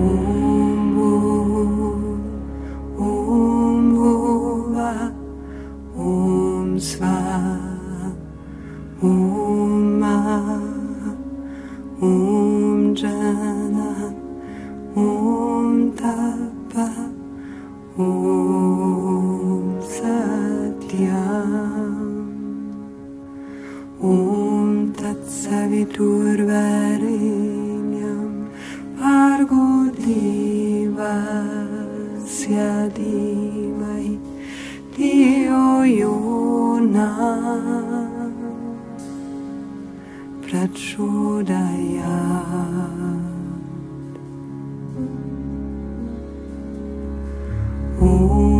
Ooh. Di divai Dio Iona Prachodayat Oh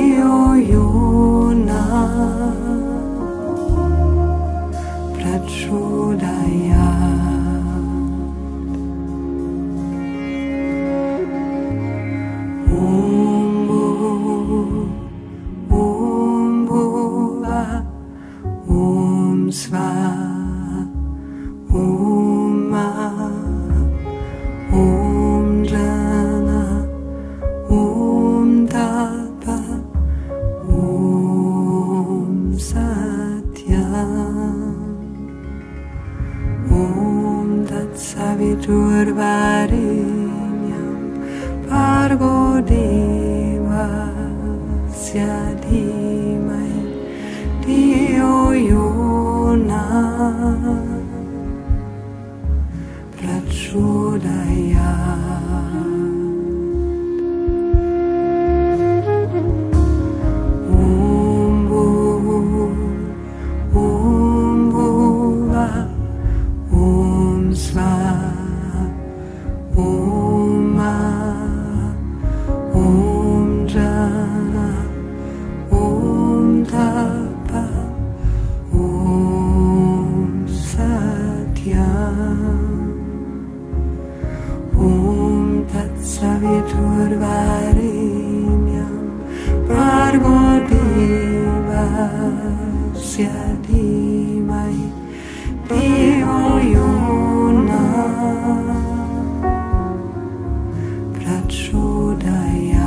Swami. Shurvarenyam Pargodevasya Dhimai Diyo Yona Prachodayam gracia dimai Dio iuna Prachodayat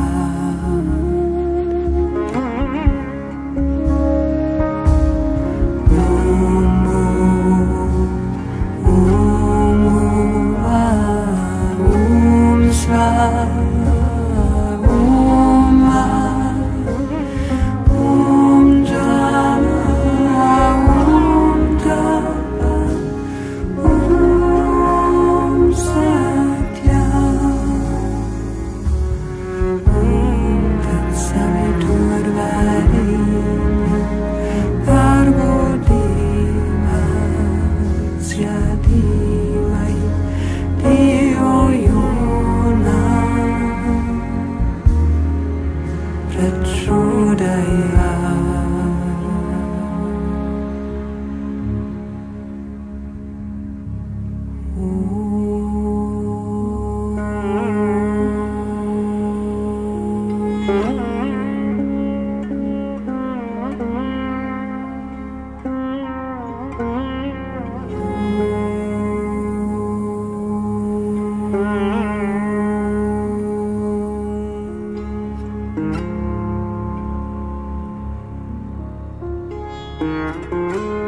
Música